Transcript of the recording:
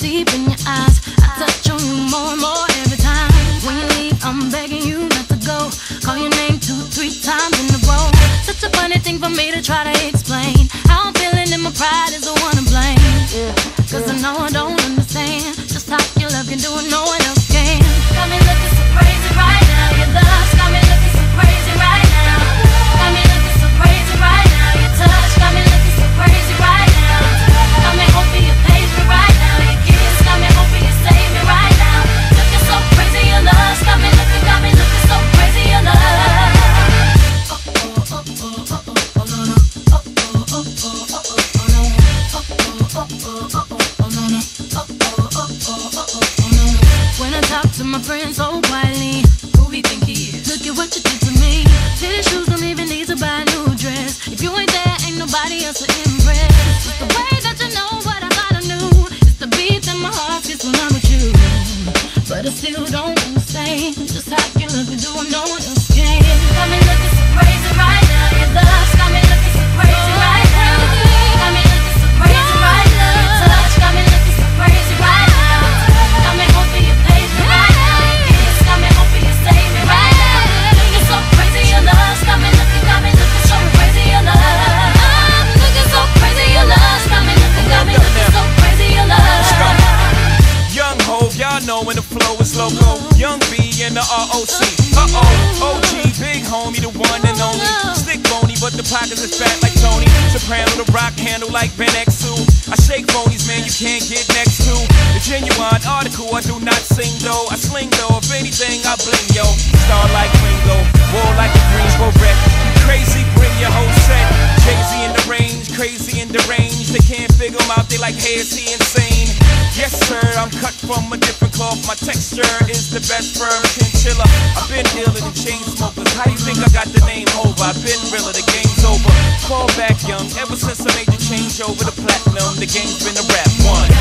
deep in your eyes. Young B and the ROC. Uh oh, OG, big homie, the one and only. Stick bony, but the pockets is fat like Tony. Soprano, the rock handle like Ben X2. I shake bonies, man, you can't get next to. The genuine article, I do not sing though. I sling though, if anything, I bling yo. Star like Ringo, war like a Greensboro wreck. Crazy, bring your whole set. Crazy in the range, crazy in the range. They can't figure him out, they like, hey, is he insane? Yes, sir, I'm cut from a different cloth. My texture is the best firm chinchilla. I've been dealing in chain smokers. How do you think I got the name over? I've been realer, the game's over. Call back young, ever since I made the change over to platinum, the game's been a rap one.